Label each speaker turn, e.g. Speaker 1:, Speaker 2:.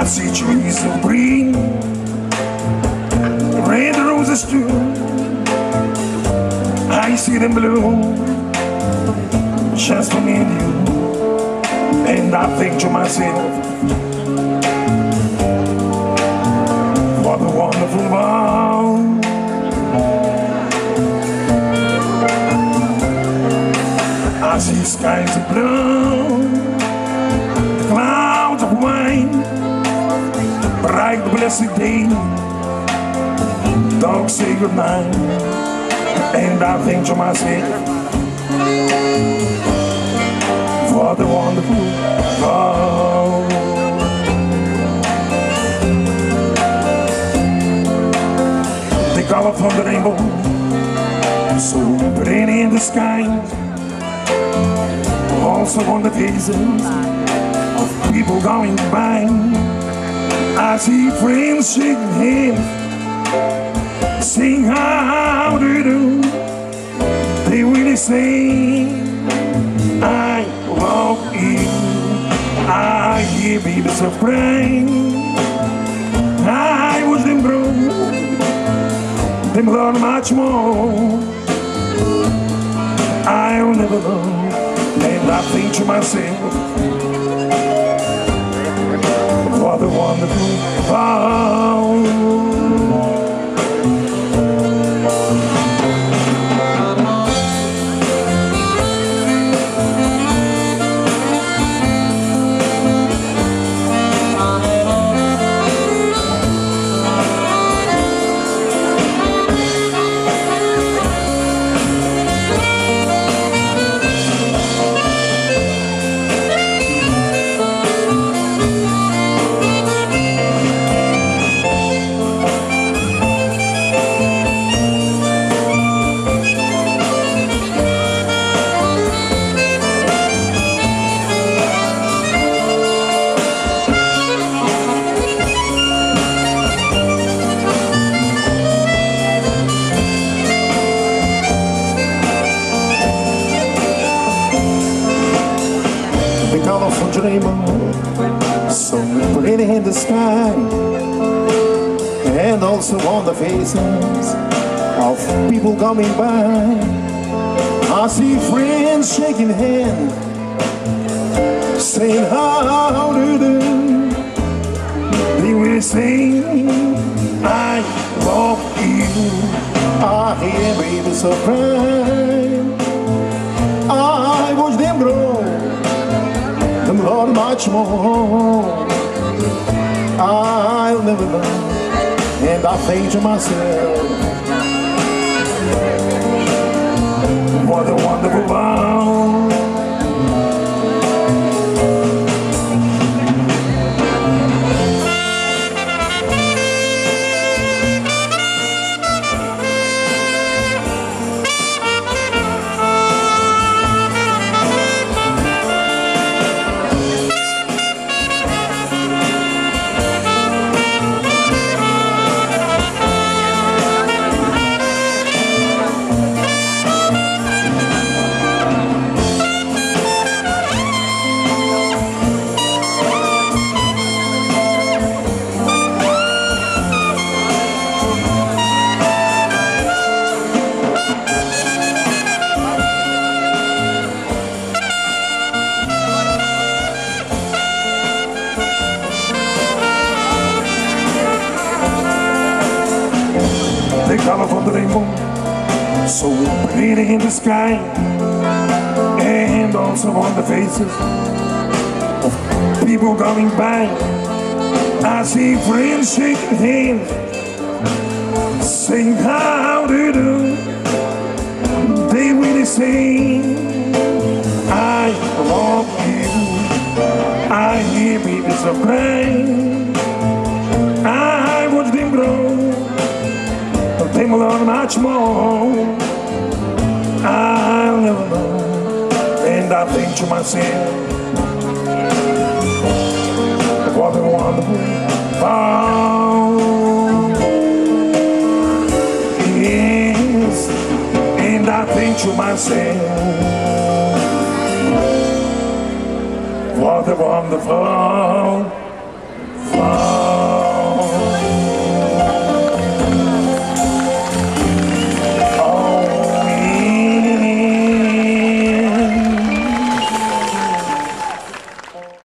Speaker 1: I see trees of green, red roses too. I see them blue, just for me and you. And I think to myself, what a wonderful world. I see skies of blue, bright blessed day. Dogs say goodnight, and I think to myself, what a wonderful world. The color from the rainbow, so pretty in the sky also on the faces of people going by. I see friends shaking hands, saying how do do. They really say, I love you. I hear babies of crying. I watch them grow, them learn much more. I'll never know. And I think to myself, wonderful world. Colorful dreamer, so pretty in the sky, and also on the faces of people coming by. I see friends shaking hands, saying how do do. They will say, I love you. I hear babies so much more. I'll never know, and I think to myself, what a wonderful world. The color of the rainbow, so pretty in the sky, and also on the faces of people coming by. I see friends shaking hands, saying how do you do. They really say, I love you. I hear of crying. I will learn much more. I'll never. And I think to myself, what a wonderful world. Yes, and I think to myself, what a wonderful far.